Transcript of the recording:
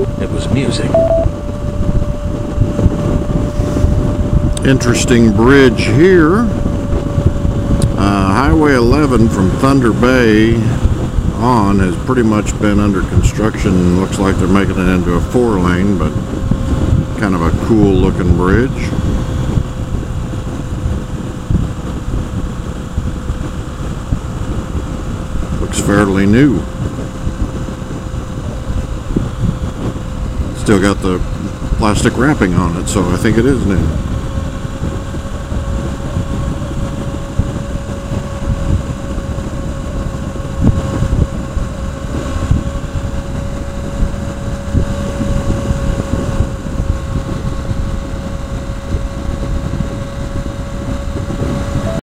It was music. Interesting bridge here. Uh, Highway 11 from Thunder Bay on has pretty much been under construction. Looks like they're making it into a four lane, but kind of a cool looking bridge. Looks fairly new. Still got the plastic wrapping on it, so I think it is new.